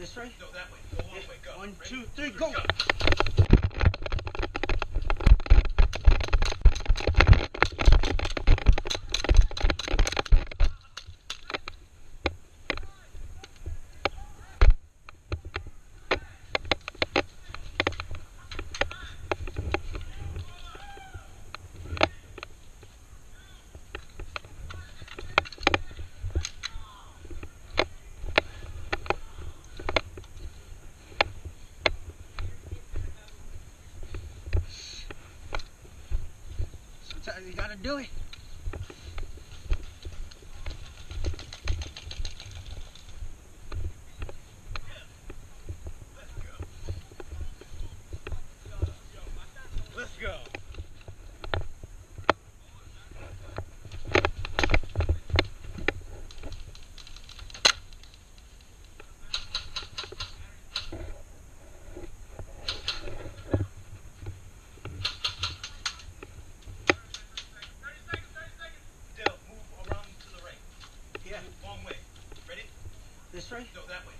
This way? No, that way. Go one way. Go. One, two, three, go. go. You gotta do it. Let's go. Dale, move around to the right. Yeah. Move Long way. Ready? This way? Go that way. Go long way. Go.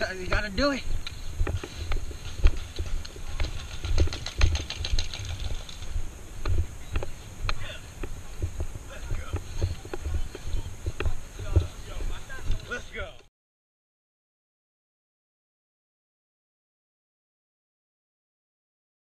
You gotta do it.